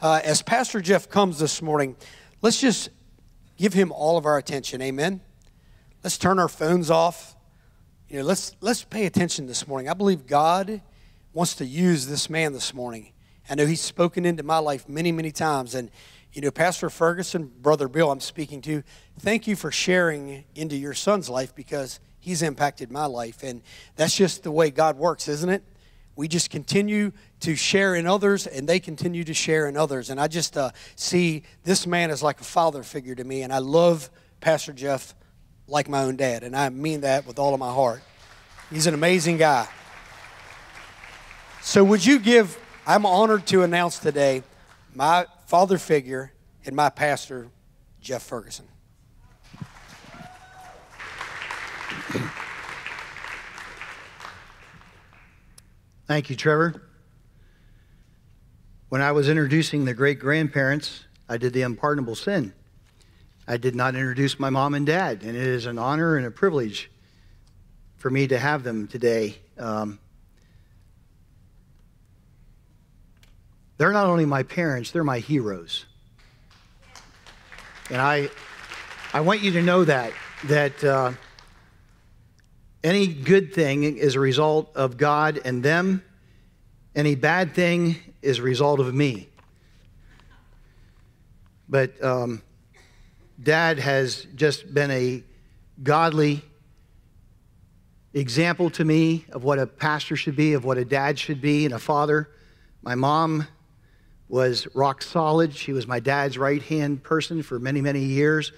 Uh, as Pastor Jeff comes this morning, let's just give him all of our attention. Amen. Let's turn our phones off. You know, let's let's pay attention this morning. I believe God wants to use this man this morning. I know he's spoken into my life many, many times. And, you know, Pastor Ferguson, Brother Bill, I'm speaking to, thank you for sharing into your son's life because he's impacted my life. And that's just the way God works, isn't it? We just continue to share in others, and they continue to share in others. And I just uh, see this man as like a father figure to me, and I love Pastor Jeff like my own dad, and I mean that with all of my heart. He's an amazing guy. So, would you give? I'm honored to announce today my father figure and my pastor, Jeff Ferguson. Thank you, Trevor. When I was introducing the great grandparents, I did the unpardonable sin. I did not introduce my mom and dad, and it is an honor and a privilege for me to have them today. Um, they're not only my parents, they're my heroes. And I, I want you to know that, that uh, any good thing is a result of God and them. Any bad thing is a result of me. But um, Dad has just been a godly example to me of what a pastor should be, of what a dad should be, and a father. My mom was rock solid. She was my dad's right hand person for many, many years.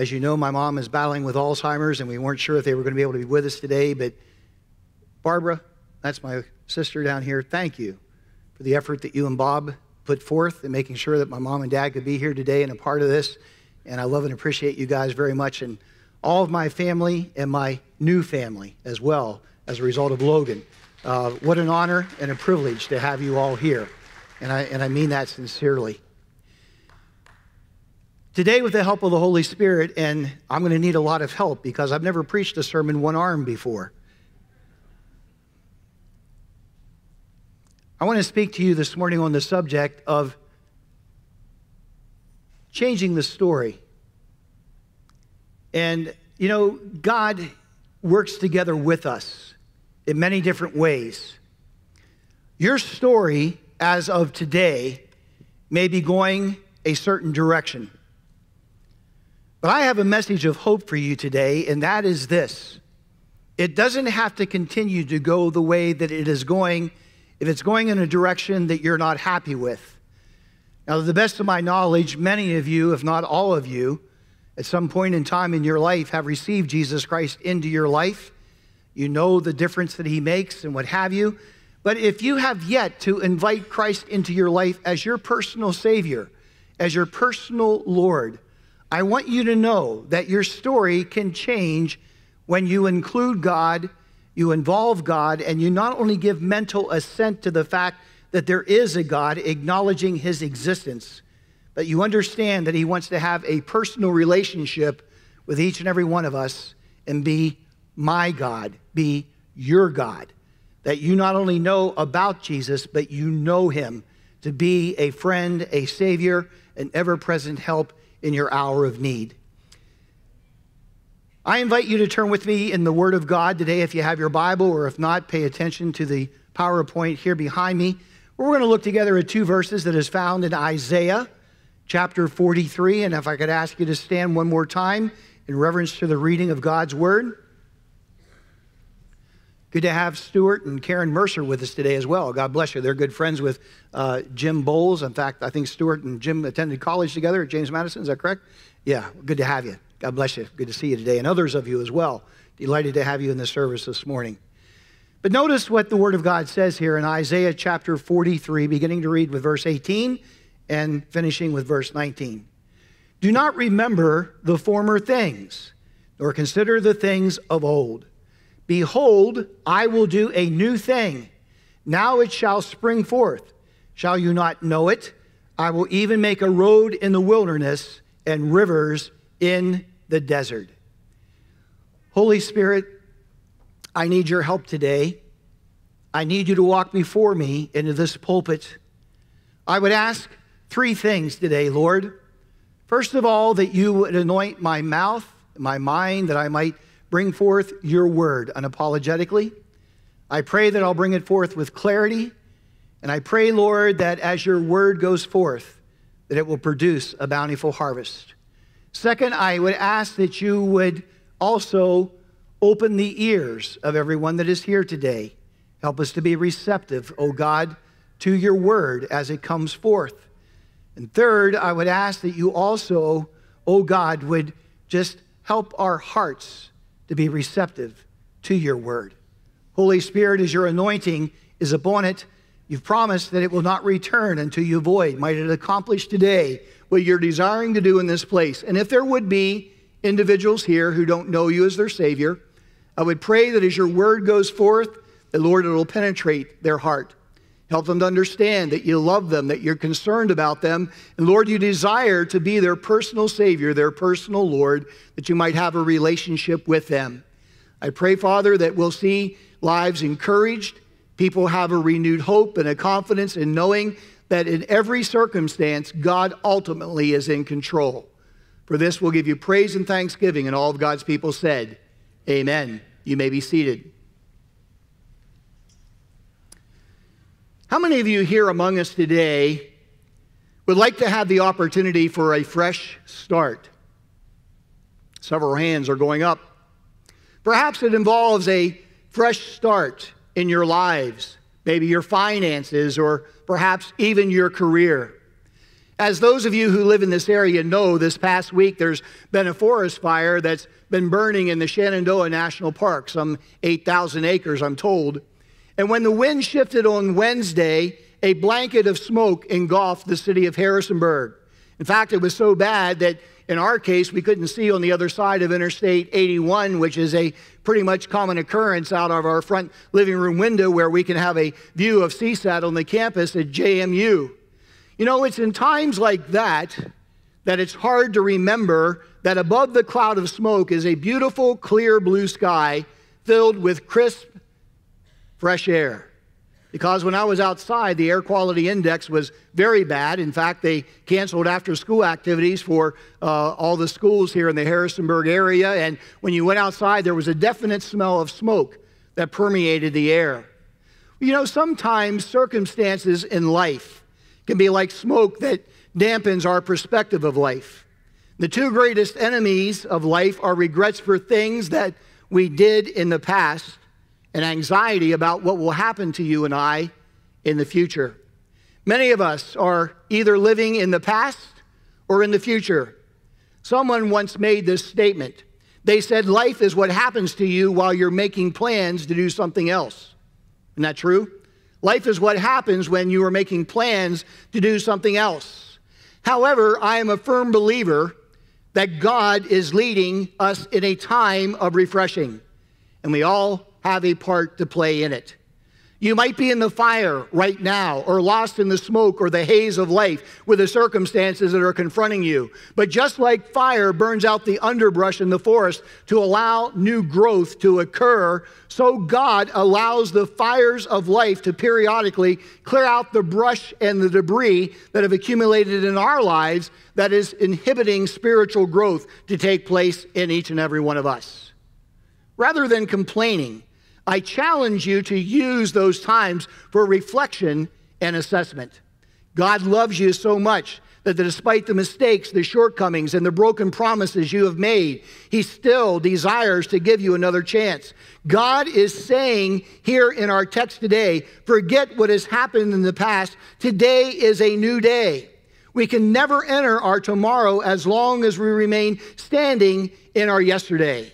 As you know, my mom is battling with Alzheimer's, and we weren't sure if they were going to be able to be with us today. But Barbara, that's my sister down here, thank you for the effort that you and Bob put forth in making sure that my mom and dad could be here today and a part of this. And I love and appreciate you guys very much, and all of my family and my new family as well as a result of Logan. Uh, what an honor and a privilege to have you all here. And I, and I mean that sincerely. Today, with the help of the Holy Spirit, and I'm going to need a lot of help because I've never preached a sermon one arm before. I want to speak to you this morning on the subject of changing the story. And, you know, God works together with us in many different ways. Your story, as of today, may be going a certain direction. But I have a message of hope for you today, and that is this it doesn't have to continue to go the way that it is going if it's going in a direction that you're not happy with. Now, to the best of my knowledge, many of you, if not all of you, at some point in time in your life have received Jesus Christ into your life. You know the difference that he makes and what have you. But if you have yet to invite Christ into your life as your personal Savior, as your personal Lord, I want you to know that your story can change when you include God, you involve God, and you not only give mental assent to the fact that there is a God, acknowledging his existence, but you understand that he wants to have a personal relationship with each and every one of us and be my God, be your God. That you not only know about Jesus, but you know him to be a friend, a savior, an ever present help in your hour of need. I invite you to turn with me in the Word of God today if you have your Bible, or if not, pay attention to the PowerPoint here behind me. We're going to look together at two verses that is found in Isaiah chapter 43. And if I could ask you to stand one more time in reverence to the reading of God's Word. Good to have Stuart and Karen Mercer with us today as well. God bless you. They're good friends with uh, Jim Bowles. In fact, I think Stuart and Jim attended college together at James Madison. Is that correct? Yeah, good to have you. God bless you. Good to see you today, and others of you as well. Delighted to have you in the service this morning. But notice what the Word of God says here in Isaiah chapter 43, beginning to read with verse 18 and finishing with verse 19. Do not remember the former things, nor consider the things of old. Behold, I will do a new thing. Now it shall spring forth. Shall you not know it? I will even make a road in the wilderness and rivers in the desert. Holy Spirit, I need your help today. I need you to walk before me into this pulpit. I would ask three things today, Lord. First of all, that you would anoint my mouth, my mind, that I might bring forth your word unapologetically. I pray that I'll bring it forth with clarity. And I pray, Lord, that as your word goes forth, that it will produce a bountiful harvest. Second, I would ask that you would also open the ears of everyone that is here today. Help us to be receptive, O God, to your word as it comes forth. And third, I would ask that you also, oh God, would just help our hearts to be receptive to your word. Holy Spirit, as your anointing is upon it, you've promised that it will not return until you void. Might it accomplish today what you're desiring to do in this place? And if there would be individuals here who don't know you as their Savior, I would pray that as your word goes forth, the Lord, it will penetrate their heart. Help them to understand that you love them, that you're concerned about them. And Lord, you desire to be their personal Savior, their personal Lord, that you might have a relationship with them. I pray, Father, that we'll see lives encouraged, people have a renewed hope and a confidence in knowing that in every circumstance, God ultimately is in control. For this, we'll give you praise and thanksgiving. And all of God's people said, Amen. You may be seated. How many of you here among us today would like to have the opportunity for a fresh start? Several hands are going up. Perhaps it involves a fresh start in your lives, maybe your finances, or perhaps even your career. As those of you who live in this area know, this past week there's been a forest fire that's been burning in the Shenandoah National Park, some 8,000 acres, I'm told. And when the wind shifted on Wednesday, a blanket of smoke engulfed the city of Harrisonburg. In fact, it was so bad that in our case, we couldn't see on the other side of Interstate 81, which is a pretty much common occurrence out of our front living room window where we can have a view of CSAT on the campus at JMU. You know, it's in times like that that it's hard to remember that above the cloud of smoke is a beautiful, clear blue sky filled with crisp fresh air. Because when I was outside, the air quality index was very bad. In fact, they canceled after school activities for uh, all the schools here in the Harrisonburg area. And when you went outside, there was a definite smell of smoke that permeated the air. You know, sometimes circumstances in life can be like smoke that dampens our perspective of life. The two greatest enemies of life are regrets for things that we did in the past and anxiety about what will happen to you and I in the future. Many of us are either living in the past or in the future. Someone once made this statement. They said, Life is what happens to you while you're making plans to do something else. Isn't that true? Life is what happens when you are making plans to do something else. However, I am a firm believer that God is leading us in a time of refreshing. And we all have a part to play in it. You might be in the fire right now, or lost in the smoke or the haze of life with the circumstances that are confronting you. But just like fire burns out the underbrush in the forest to allow new growth to occur, so God allows the fires of life to periodically clear out the brush and the debris that have accumulated in our lives that is inhibiting spiritual growth to take place in each and every one of us. Rather than complaining, I challenge you to use those times for reflection and assessment. God loves you so much that despite the mistakes, the shortcomings, and the broken promises you have made, He still desires to give you another chance. God is saying here in our text today forget what has happened in the past. Today is a new day. We can never enter our tomorrow as long as we remain standing in our yesterday.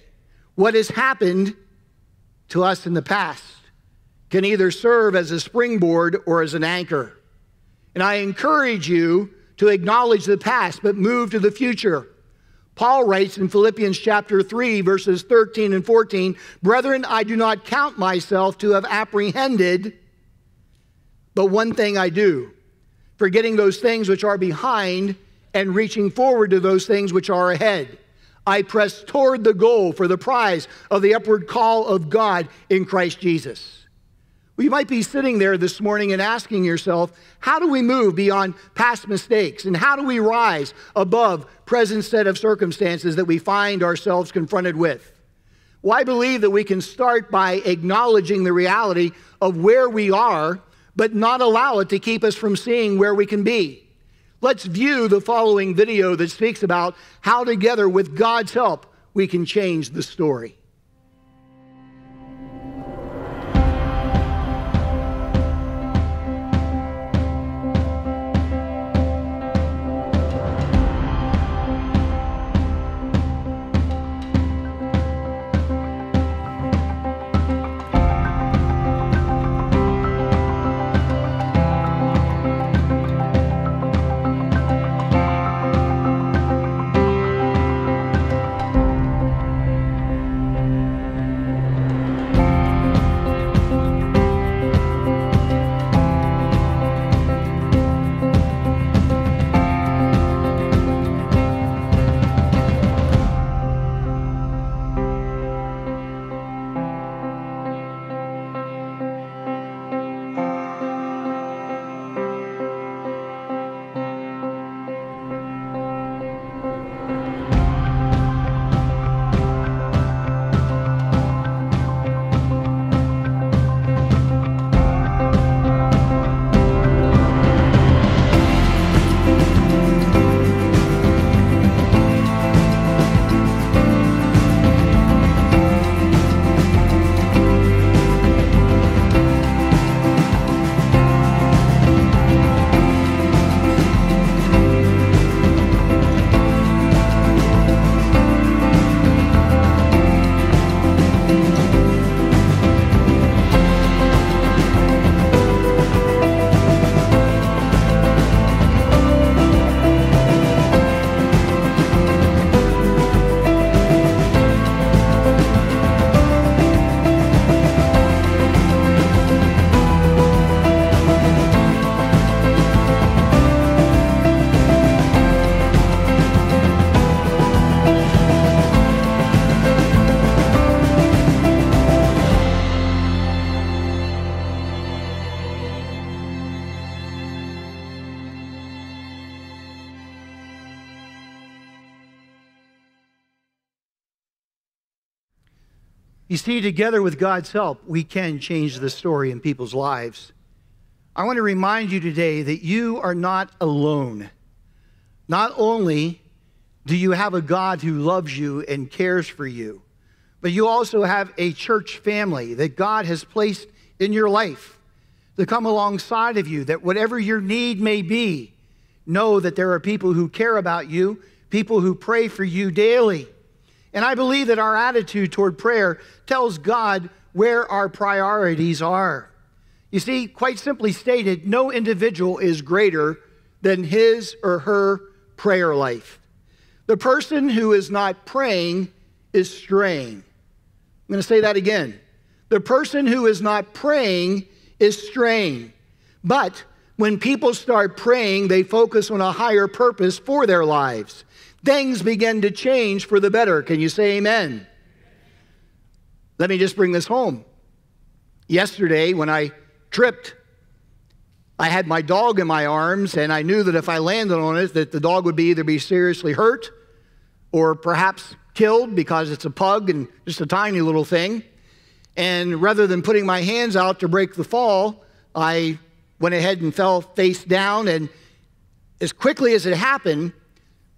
What has happened to us in the past can either serve as a springboard or as an anchor. And I encourage you to acknowledge the past but move to the future. Paul writes in Philippians chapter 3, verses 13 and 14 Brethren, I do not count myself to have apprehended, but one thing I do, forgetting those things which are behind and reaching forward to those things which are ahead. I press toward the goal for the prize of the upward call of God in Christ Jesus. Well, you might be sitting there this morning and asking yourself, how do we move beyond past mistakes? And how do we rise above present set of circumstances that we find ourselves confronted with? Well, I believe that we can start by acknowledging the reality of where we are, but not allow it to keep us from seeing where we can be. Let's view the following video that speaks about how, together with God's help, we can change the story. You see, together with God's help, we can change the story in people's lives. I want to remind you today that you are not alone. Not only do you have a God who loves you and cares for you, but you also have a church family that God has placed in your life to come alongside of you, that whatever your need may be, know that there are people who care about you, people who pray for you daily. And I believe that our attitude toward prayer tells God where our priorities are. You see, quite simply stated, no individual is greater than his or her prayer life. The person who is not praying is straying. I'm going to say that again. The person who is not praying is straying. But when people start praying, they focus on a higher purpose for their lives things begin to change for the better. Can you say amen? Let me just bring this home. Yesterday, when I tripped, I had my dog in my arms, and I knew that if I landed on it, that the dog would be either be seriously hurt or perhaps killed because it's a pug and just a tiny little thing. And rather than putting my hands out to break the fall, I went ahead and fell face down. And as quickly as it happened,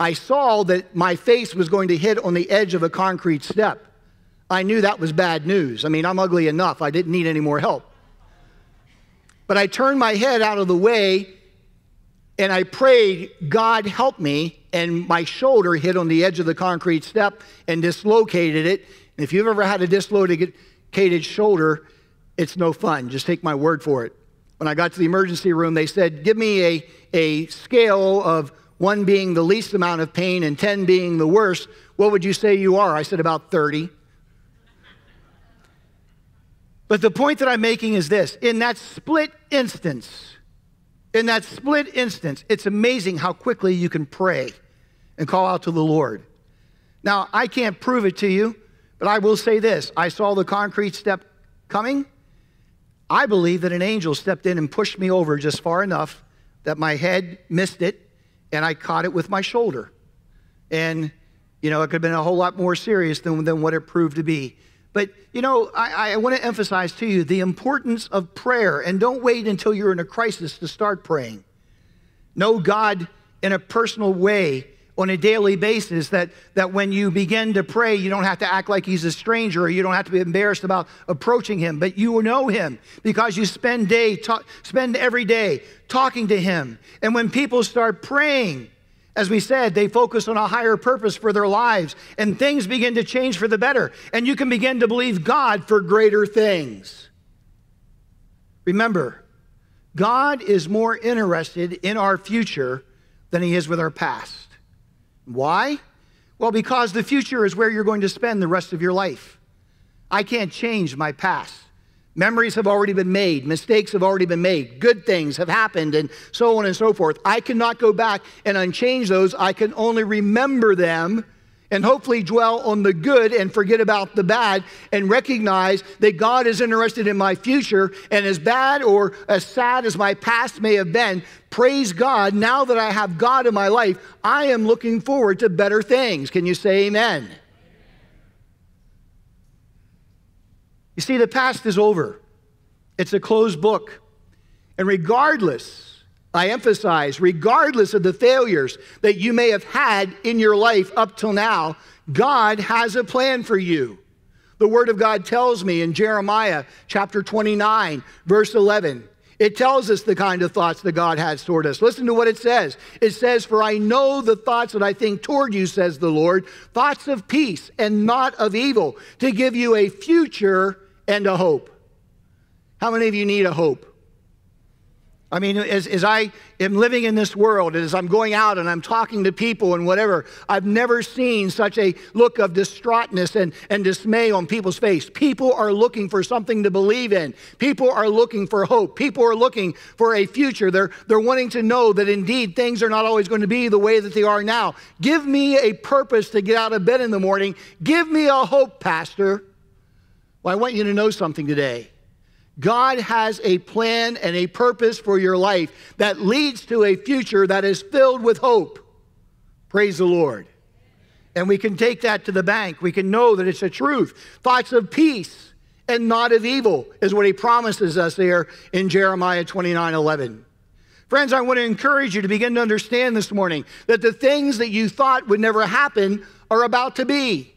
I saw that my face was going to hit on the edge of a concrete step. I knew that was bad news. I mean, I'm ugly enough. I didn't need any more help. But I turned my head out of the way and I prayed, God help me. And my shoulder hit on the edge of the concrete step and dislocated it. And if you've ever had a dislocated shoulder, it's no fun. Just take my word for it. When I got to the emergency room, they said, Give me a, a scale of one being the least amount of pain and 10 being the worst, what would you say you are? I said about 30. But the point that I'm making is this in that split instance, in that split instance, it's amazing how quickly you can pray and call out to the Lord. Now, I can't prove it to you, but I will say this I saw the concrete step coming. I believe that an angel stepped in and pushed me over just far enough that my head missed it and I caught it with my shoulder. And, you know, it could have been a whole lot more serious than, than what it proved to be. But, you know, I, I want to emphasize to you the importance of prayer. And don't wait until you're in a crisis to start praying. Know God in a personal way on a daily basis that, that when you begin to pray, you don't have to act like he's a stranger or you don't have to be embarrassed about approaching him, but you know him because you spend day spend every day talking to him. And when people start praying, as we said, they focus on a higher purpose for their lives and things begin to change for the better. And you can begin to believe God for greater things. Remember, God is more interested in our future than he is with our past. Why? Well, because the future is where you're going to spend the rest of your life. I can't change my past. Memories have already been made, mistakes have already been made, good things have happened, and so on and so forth. I cannot go back and unchange those. I can only remember them and hopefully dwell on the good and forget about the bad and recognize that God is interested in my future and as bad or as sad as my past may have been, praise God, now that I have God in my life, I am looking forward to better things. Can you say amen? You see, the past is over. It's a closed book. And regardless I emphasize, regardless of the failures that you may have had in your life up till now, God has a plan for you. The Word of God tells me in Jeremiah chapter 29, verse 11, it tells us the kind of thoughts that God has toward us. Listen to what it says. It says, For I know the thoughts that I think toward you, says the Lord, thoughts of peace and not of evil, to give you a future and a hope. How many of you need a hope? I mean, as, as I am living in this world, as I'm going out and I'm talking to people and whatever, I've never seen such a look of distraughtness and, and dismay on people's face. People are looking for something to believe in. People are looking for hope. People are looking for a future. They're, they're wanting to know that indeed things are not always going to be the way that they are now. Give me a purpose to get out of bed in the morning. Give me a hope, Pastor. Well, I want you to know something today. God has a plan and a purpose for your life that leads to a future that is filled with hope. Praise the Lord. And we can take that to the bank. We can know that it's a truth. Thoughts of peace and not of evil is what he promises us there in Jeremiah 29 11. Friends, I want to encourage you to begin to understand this morning that the things that you thought would never happen are about to be.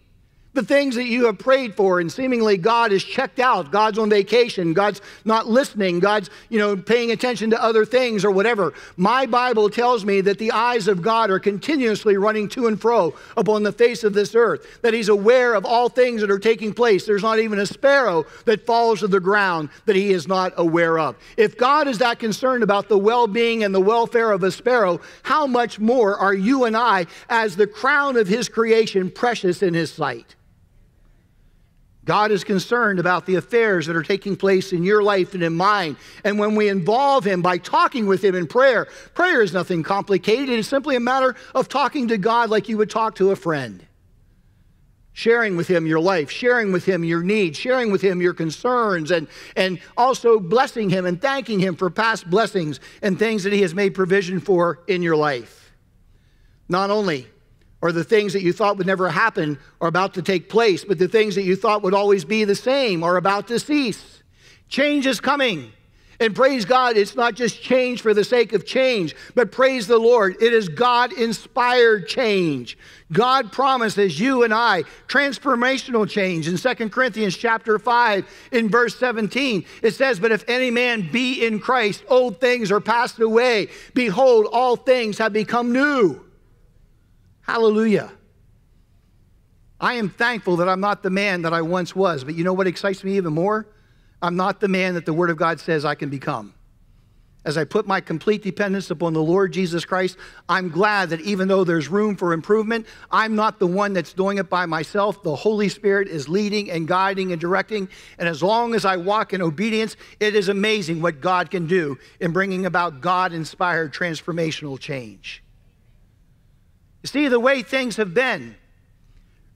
The things that you have prayed for, and seemingly God is checked out. God's on vacation. God's not listening. God's, you know, paying attention to other things or whatever. My Bible tells me that the eyes of God are continuously running to and fro upon the face of this earth, that He's aware of all things that are taking place. There's not even a sparrow that falls to the ground that He is not aware of. If God is that concerned about the well being and the welfare of a sparrow, how much more are you and I, as the crown of His creation, precious in His sight? God is concerned about the affairs that are taking place in your life and in mine. And when we involve Him by talking with Him in prayer, prayer is nothing complicated. It is simply a matter of talking to God like you would talk to a friend. Sharing with Him your life, sharing with Him your needs, sharing with Him your concerns, and, and also blessing Him and thanking Him for past blessings and things that He has made provision for in your life. Not only or the things that you thought would never happen are about to take place, but the things that you thought would always be the same are about to cease. Change is coming. And praise God, it's not just change for the sake of change, but praise the Lord, it is God inspired change. God promises you and I transformational change. In 2 Corinthians chapter 5, in verse 17, it says, But if any man be in Christ, old things are passed away. Behold, all things have become new. Hallelujah. I am thankful that I'm not the man that I once was, but you know what excites me even more? I'm not the man that the Word of God says I can become. As I put my complete dependence upon the Lord Jesus Christ, I'm glad that even though there's room for improvement, I'm not the one that's doing it by myself. The Holy Spirit is leading and guiding and directing. And as long as I walk in obedience, it is amazing what God can do in bringing about God inspired transformational change. See, the way things have been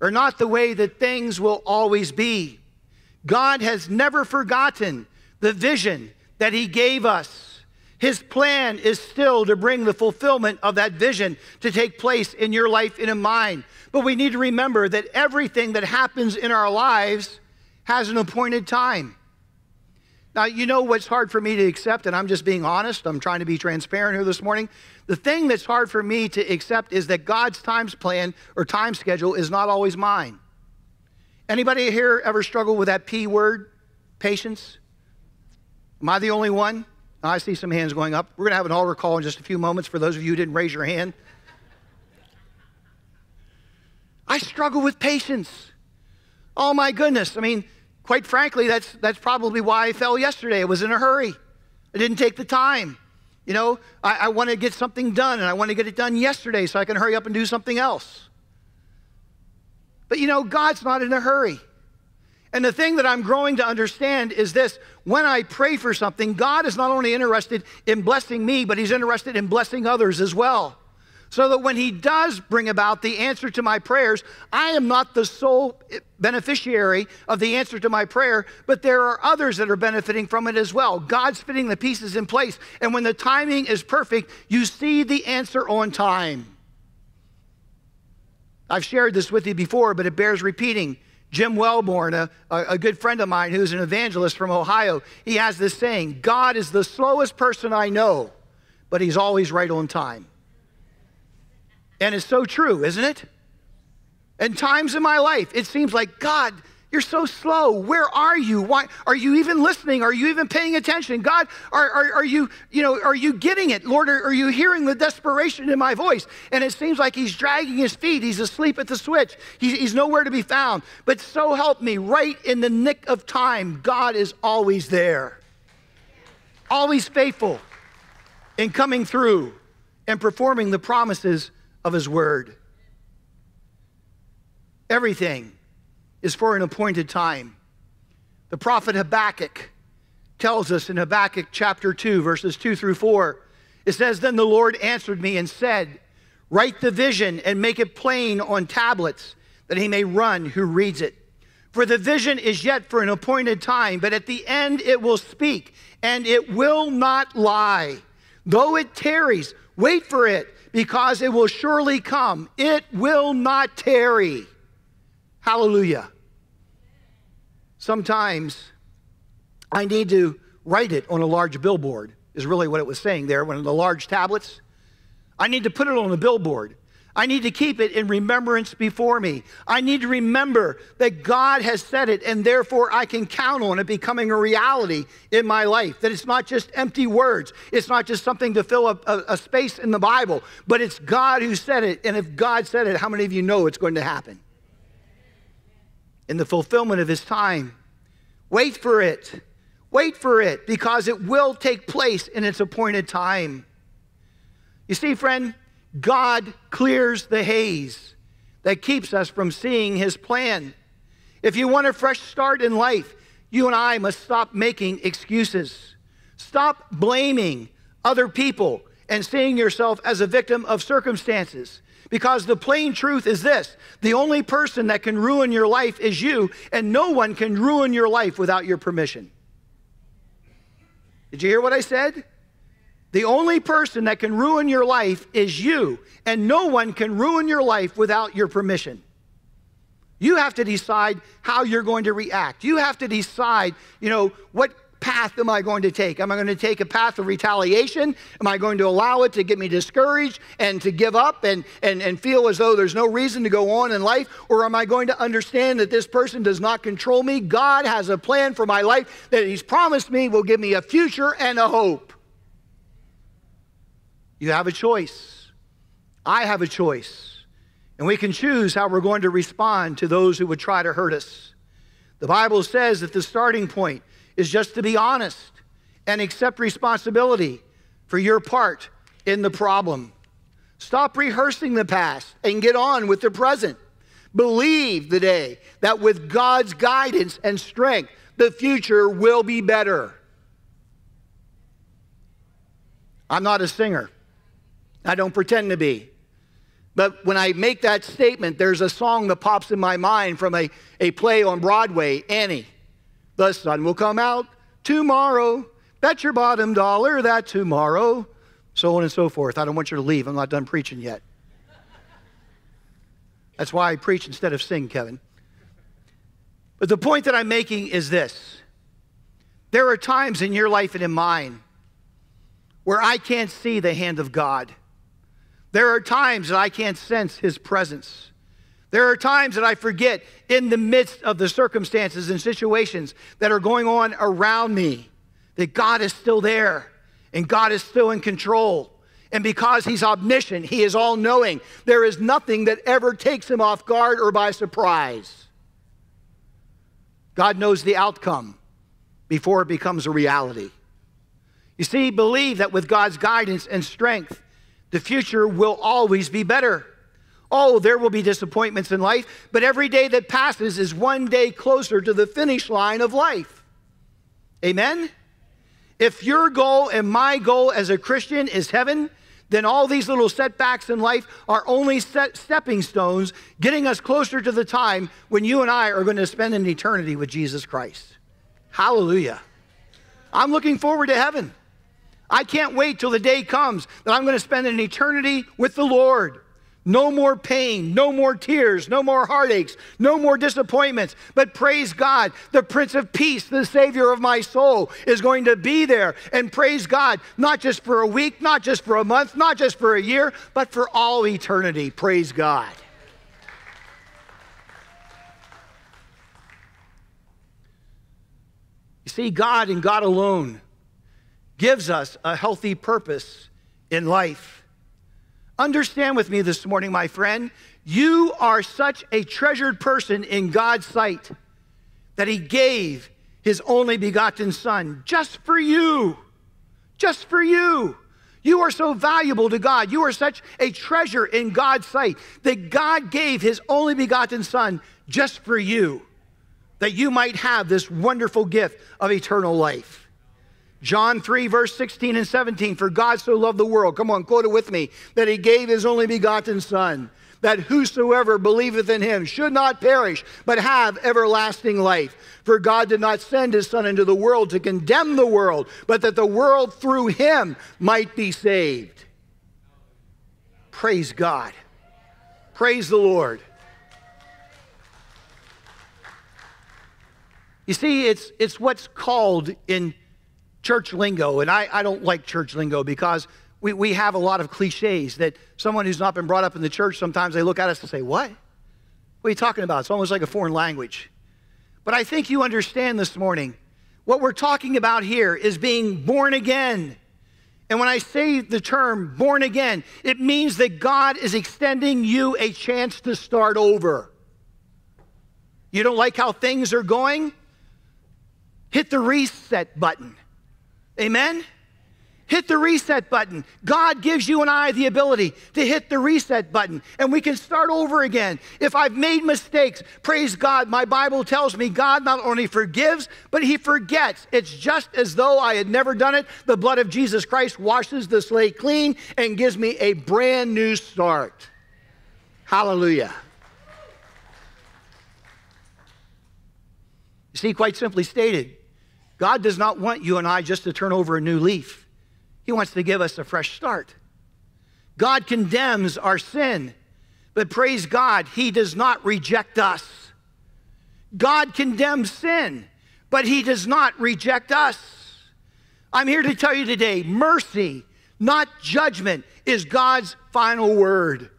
are not the way that things will always be. God has never forgotten the the vision that He gave us. His plan is still to bring the fulfillment of that vision to take place in your life and in mine. But we need to remember that everything that happens in our lives has an appointed time. Now, you know what's hard for me to accept, and I'm just being honest. I'm trying to be transparent here this morning. The thing that's hard for me to accept is that God's times plan or time schedule is not always mine. Anybody here ever struggle with that P word, patience? Am I the only one? I see some hands going up. We're going to have an altar call in just a few moments for those of you who didn't raise your hand. I struggle with patience. Oh my goodness. I mean, quite frankly, that's, that's probably why I fell yesterday. I was in a hurry. I didn't take the time. You know, I, I want to get something done and I want to get it done yesterday so I can hurry up and do something else. But you know, God's not in a hurry. And the thing that I'm growing to understand is this when I pray for something, God is not only interested in blessing me, but He's interested in blessing others as well so that when He does bring about the answer to my prayers, I am not the sole beneficiary of the answer to my prayer, but there are others that are benefiting from it as well. God's fitting the pieces in place, and when the timing is perfect, you see the answer on time. I've shared this with you before, but it bears repeating. Jim Wellborn, a, a, good friend of mine who's an evangelist from Ohio, he has this saying God is the slowest person I know, but he's always right on time. And it's so true, isn't it? And times in my life, it seems like, God, you're so slow. Where are you? Why are you even listening? Are you even paying attention? God, are, are, are you, you know, are you getting it? Lord, are, are you hearing the desperation in my voice? And it seems like he's dragging his feet. He's asleep at the switch. He's, he's nowhere to be found. But so help me, right in the nick of time, God is always there. Always faithful in coming through and performing the promises of His Word. Everything is for an appointed time. The prophet Habakkuk tells us in Habakkuk chapter 2, verses 2 through 4, it says, Then the Lord answered me and said, Write the vision and make it plain on tablets, that he may run who reads it. For the vision is yet for an appointed time, but at the end it will speak, and it will not lie. Though it tarries, wait for it, because it will surely come. It will not tarry. Hallelujah. Sometimes I need to write it on a large billboard, is really what it was saying there, one of the large tablets. I need to put it on a billboard. I need to keep it in remembrance before me. I need to remember that God has said it, and therefore I can count on it becoming a reality in my life. That it's not just empty words, it's not just something to fill up a, a, space in the Bible, but it's God who said it. And if God said it, how many of you know it's going to happen? In the fulfillment of His time. Wait for it. Wait for it because it will take place in its appointed time. You see, friend, God clears the haze that keeps us from seeing his plan. If you want a fresh start in life, you and I must stop making excuses. Stop blaming other people and seeing yourself as a victim of circumstances. Because the plain truth is this the only person that can ruin your life is you, and no one can ruin your life without your permission. Did you hear what I said? The only person that can ruin your life is you, and no one can ruin your life without your permission. You have to decide how you're going to react. You have to decide, you know, what path am I going to take? Am I going to take a path of retaliation? Am I going to allow it to get me discouraged and to give up and, and, and feel as though there's no reason to go on in life? Or am I going to understand that this person does not control me? God has a plan for my life that He's promised me will give me a future and a hope. You have a choice. I have a choice. And we can choose how we're going to respond to those who would try to hurt us. The Bible says that the starting point is just to be honest and accept responsibility for your part in the problem. Stop rehearsing the past and get on with the present. Believe the day that with God's guidance and strength, the future will be better. I'm not a singer. I don't pretend to be. But when I make that statement, there's a song that pops in my mind from a, a play on Broadway, Annie. The sun will come out tomorrow. Bet your bottom dollar that tomorrow. So on and so forth. I don't want you to leave. I'm not done preaching yet. That's why I preach instead of sing, Kevin. But the point that I'm making is this there are times in your life and in mine where I can't see the hand of God. There are times that I can't sense His presence. There are times that I forget in the midst of the circumstances and situations that are going on around me that God is still there and God is still in control. And because He's omniscient, He is all knowing, there is nothing that ever takes Him off guard or by surprise. God knows the outcome before it becomes a reality. You see, believe that with God's guidance and strength, the future will always be better. Oh, there will be disappointments in life, but every day that passes is one day closer to the finish line of life. Amen? If your goal and my goal as a Christian is heaven, then all these little setbacks in life are only stepping stones getting us closer to the time when you and I are going to spend an eternity with Jesus Christ. Hallelujah. I'm looking forward to heaven. I can't wait till the day comes that I'm going to spend an eternity with the Lord. No more pain, no more tears, no more heartaches, no more disappointments. But praise God, the Prince of Peace, the Savior of my soul, is going to be there. And praise God, not just for a week, not just for a month, not just for a year, but for all eternity. Praise God. You see, God and God alone gives us a healthy purpose in life. Understand with me this morning, my friend, you are such a treasured person in God's sight that He gave His only begotten Son just for you. Just for you. You are so valuable to God. You are such a treasure in God's sight that God gave His only begotten Son just for you, that you might have this wonderful gift of eternal life. John 3, verse 16 and 17. For God so loved the world, come on, quote it with me, that he gave his only begotten Son, that whosoever believeth in him should not perish, but have everlasting life. For God did not send his Son into the world to condemn the world, but that the world through him might be saved. Praise God. Praise the Lord. You see, it's, it's what's called in church lingo, and I, I don't like church lingo because we, we have a lot of cliches that someone who's not been brought up in the church, sometimes they look at us and say, What? What are you talking about? It's almost like a foreign language. But I think you understand this morning. What we're talking about here is being born again. And when I say the term born again, it means that God is extending you a chance to start over. You don't like how things are going? Hit the reset button. Amen? Hit the reset button. God gives you and I the ability to hit the reset button and we can start over again. If I've made mistakes, praise God, my Bible tells me God not only forgives, but He forgets. It's just as though I had never done it. The blood of Jesus Christ washes the slate clean and gives me a brand new start. Hallelujah. You see, quite simply stated, God does not want you and I just to turn over a new leaf. He wants to give us a fresh start. God condemns our sin, but praise God, He does not reject us. God condemns sin, but He does not reject us. I'm here to tell you today mercy, not judgment, is God's final word.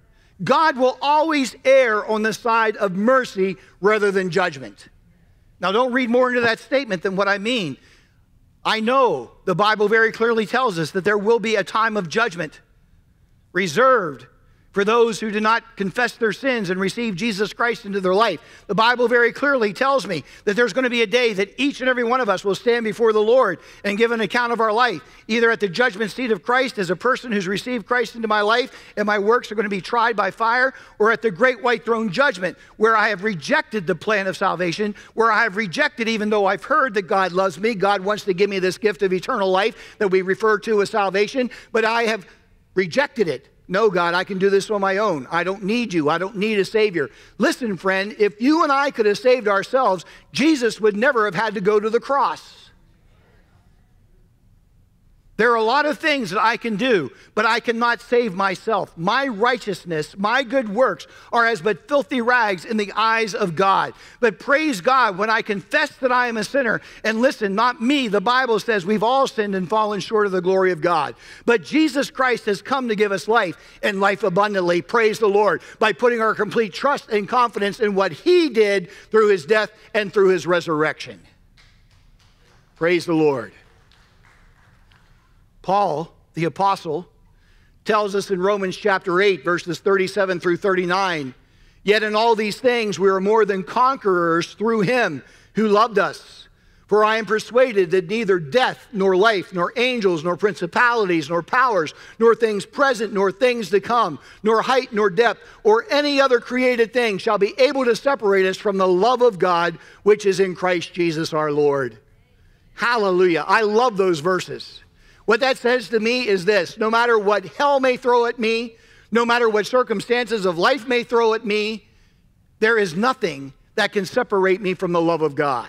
God will always err on the side of mercy rather than judgment. Now, don't read more into that statement than what I mean. I know the Bible very clearly tells us that there will be a time of judgment reserved for those who do not confess their sins and receive Jesus Christ into their life. The Bible very clearly tells me that there's going to be a day that each and every one of us will stand before the Lord and give an account of our life, either at the judgment seat of Christ as a person who's received Christ into my life and my works are going to be tried by fire, or at the great white throne judgment where I have rejected the plan of salvation, where I have rejected, even though I've heard that God loves me, God wants to give me this gift of eternal life that we refer to as salvation, but I have rejected it no, God, I can do this on my own. I don't need you. I don't need a Savior. Listen, friend, if you and I could have saved ourselves, Jesus would never have had to go to the cross. There are a lot of things that I can do, but I cannot save myself. My righteousness, my good works are as but filthy rags in the eyes of God. But praise God when I confess that I am a sinner. And listen, not me. The Bible says we've all sinned and fallen short of the glory of God. But Jesus Christ has come to give us life and life abundantly. Praise the Lord by putting our complete trust and confidence in what He did through His death and through His resurrection. Praise the Lord. Paul, the apostle, tells us in Romans chapter 8, verses 37 through 39 Yet in all these things we are more than conquerors through him who loved us. For I am persuaded that neither death, nor life, nor angels, nor principalities, nor powers, nor things present, nor things to come, nor height, nor depth, or any other created thing shall be able to separate us from the love of God which is in Christ Jesus our Lord. Hallelujah. I love those verses. What that says to me is this no matter what hell may throw at me, no matter what circumstances of life may throw at me, there is nothing that can separate me from the love of God.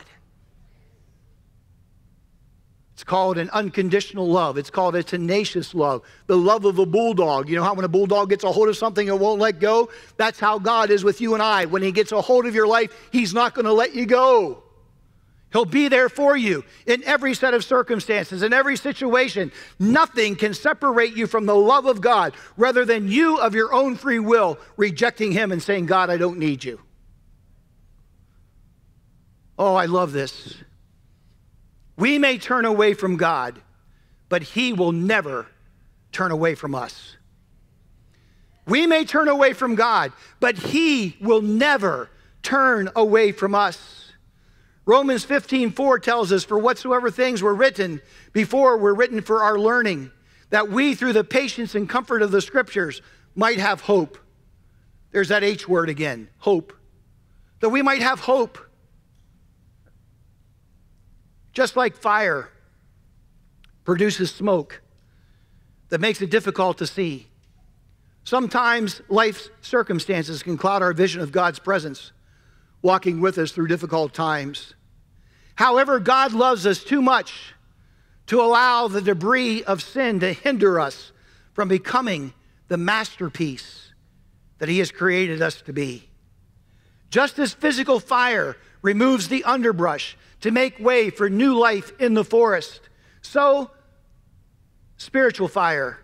It's called an unconditional love. It's called a tenacious love. The love of a bulldog. You know how when a bulldog gets a hold of something, it won't let go? That's how God is with you and I. When He gets a hold of your life, He's not going to let you go. He'll be there for you in every set of circumstances, in every situation. Nothing can separate you from the love of God rather than you of your own free will rejecting Him and saying, God, I don't need you. Oh, I love this. We may turn away from God, but He will never turn away from us. We may turn away from God, but He will never turn away from us. Romans 15, 4 tells us, For whatsoever things were written before were written for our learning, that we, through the patience and comfort of the scriptures, might have hope. There's that H word again hope. That we might have hope. Just like fire produces smoke that makes it difficult to see. Sometimes life's circumstances can cloud our vision of God's presence, walking with us through difficult times. However, God loves us too much to allow the debris of sin to hinder us from becoming the masterpiece that He has created us to be. Just as physical fire removes the underbrush to make way for new life in the forest, so spiritual fire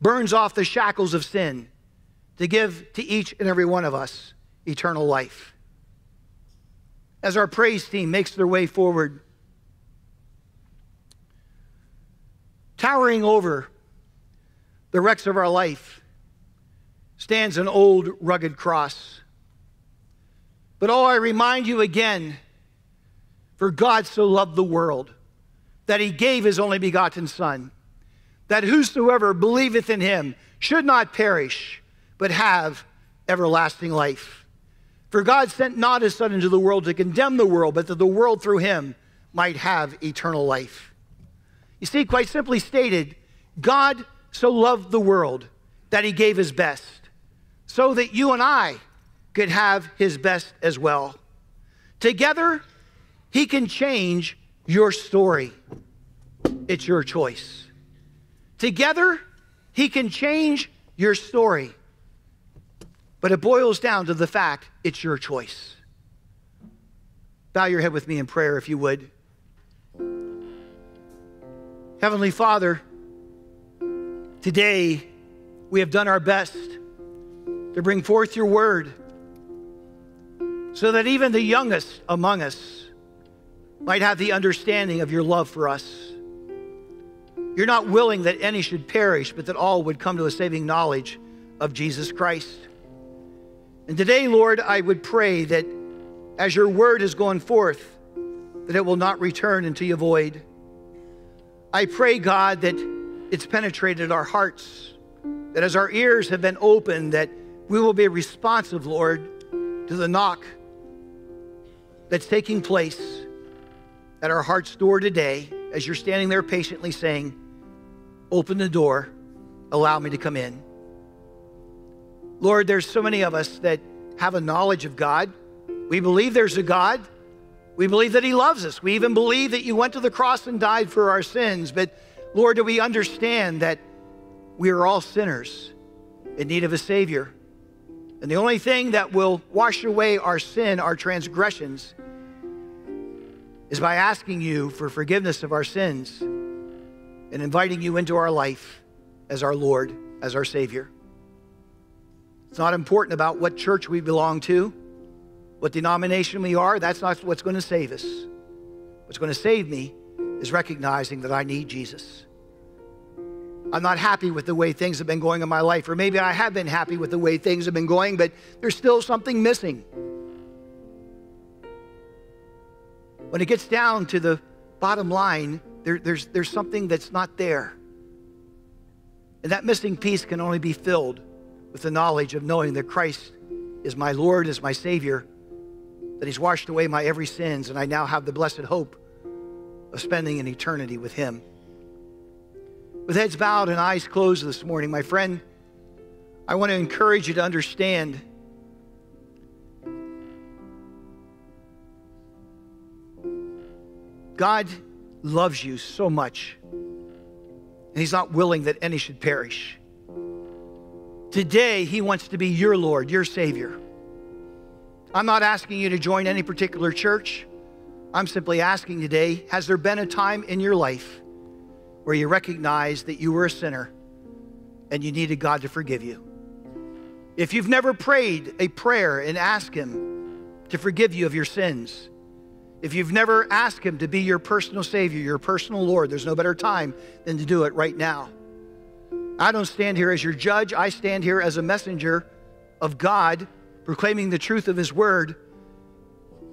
burns off the shackles of sin to give to each and every one of us eternal life as our praise team makes their way forward. Towering over the wrecks of our life stands an old rugged cross. But oh, I remind you again, for God so loved the world that he gave his only begotten Son, that whosoever believeth in him should not perish, but have everlasting life. For God sent not his Son into the world to condemn the world, but that the world through him might have eternal life. You see, quite simply stated, God so loved the world that he gave his best, so that you and I could have his best as well. Together, he can change your story. It's your choice. Together, he can change your story. But it boils down to the fact it's your choice. Bow your head with me in prayer, if you would. Heavenly Father, today we have done our best to bring forth your word so that even the youngest among us might have the understanding of your love for us. You're not willing that any should perish, but that all would come to a saving knowledge of Jesus Christ. And today, Lord, I would pray that as your word has gone forth, that it will not return into your void. I pray, God, that it's penetrated our hearts, that as our ears have been opened, that we will be responsive, Lord, to the knock that's taking place at our heart's door today as you're standing there patiently saying, Open the door, allow me to come in. Lord, there's so many of us that have a knowledge of God. We believe there's a God. We believe that He loves us. We even believe that you went to the cross and died for our sins. But Lord, do we understand that we are all sinners in need of a Savior? And the only thing that will wash away our sin, our transgressions, is by asking you for forgiveness of our sins and inviting you into our life as our Lord, as our Savior. It's not important about what church we belong to, what denomination we are. That's not what's going to save us. What's going to save me is recognizing that I need Jesus. I'm not happy with the way things have been going in my life, or maybe I have been happy with the way things have been going, but there's still something missing. When it gets down to the bottom line, there, there's, there's something that's not there. And that missing piece can only be filled with the knowledge of knowing that Christ is my Lord, is my Savior, that He's washed away my every sins, and I now have the blessed hope of spending an eternity with Him. With heads bowed and eyes closed this morning, my friend, I want to encourage you to understand God loves you so much, and He's not willing that any should perish. Today, He wants to be your Lord, your Savior. I'm not asking you to join any particular church. I'm simply asking today has there been a time in your life where you recognized that you were a sinner and you needed God to forgive you? If you've never prayed a prayer and asked Him to forgive you of your sins, if you've never asked Him to be your personal Savior, your personal Lord, there's no better time than to do it right now. I don't stand here as your judge, I stand here as a messenger of God proclaiming the truth of His Word.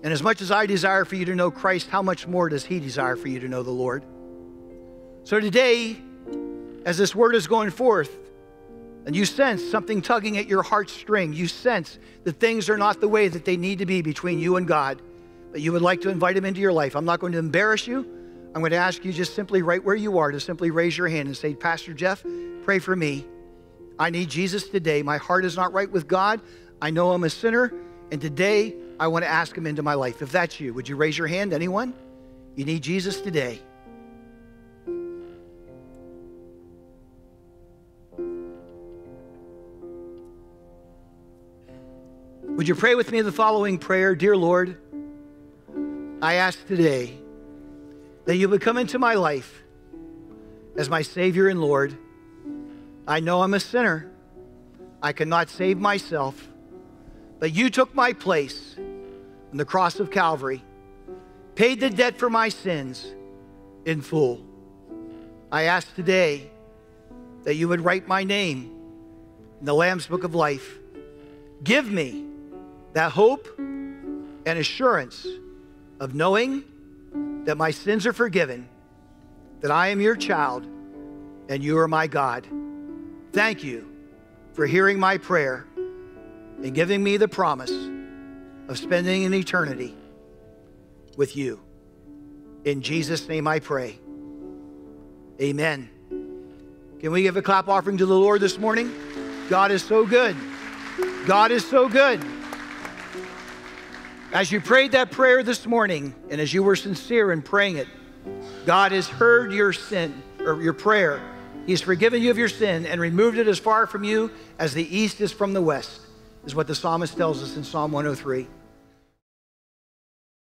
And as much as I desire for you to know Christ, how much more does He desire for you to know the Lord? So today, as this Word is going forth, and you sense something tugging at your heartstring, you sense that things are not the way that they need to be between you and God that you would like to invite him into your life. I'm not going to embarrass you. I'm going to ask you just simply right where you are to simply raise your hand and say, Pastor Jeff, pray for me. I need Jesus today. My heart is not right with God. I know I'm a sinner. And today I want to ask him into my life. If that's you, would you raise your hand? Anyone? You need Jesus today. Would you pray with me the following prayer? Dear Lord, I ask today that you would come into my life as my Savior and Lord. I know I'm a sinner. I cannot save myself, but you took my place on the cross of Calvary, paid the debt for my sins in full. I ask today that you would write my name in the Lamb's Book of Life. Give me that hope and assurance of knowing that my sins are forgiven, that I am your child, and you are my God. Thank you for hearing my prayer and giving me the promise of spending an eternity with you. In Jesus' name I pray. Amen. Can we give a clap offering to the Lord this morning? God is so good. God is so good. As you prayed that prayer this morning, and as you were sincere in praying it, God has heard your sin or your prayer. He's forgiven you of your sin and removed it as far from you as the east is from the west, is what the psalmist tells us in Psalm 103.